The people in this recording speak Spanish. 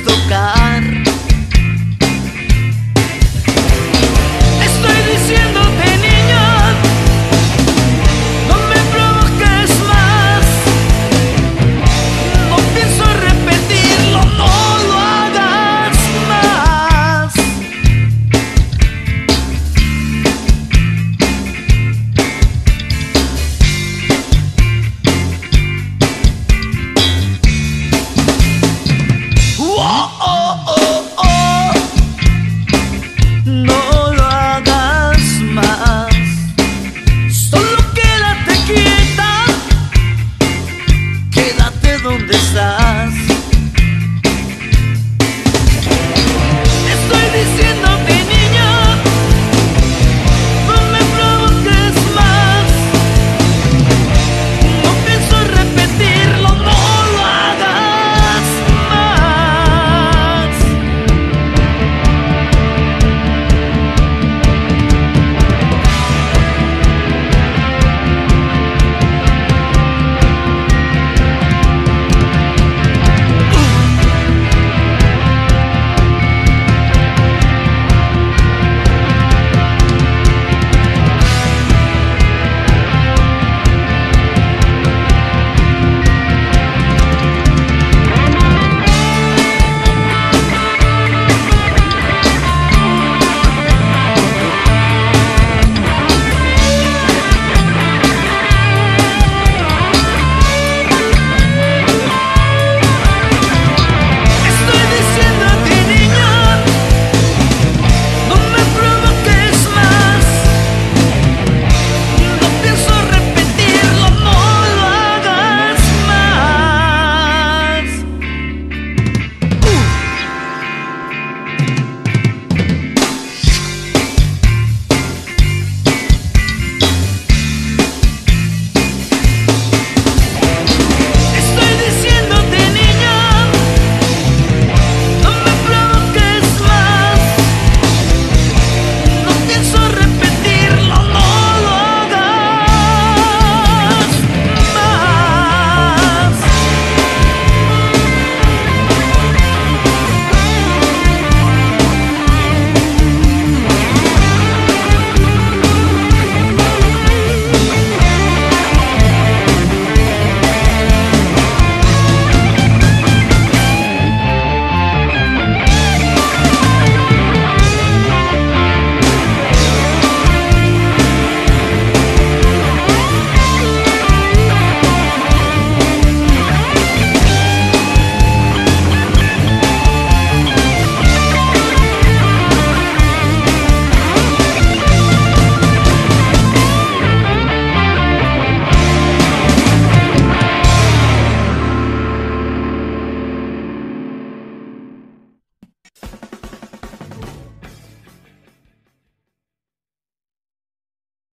tocar.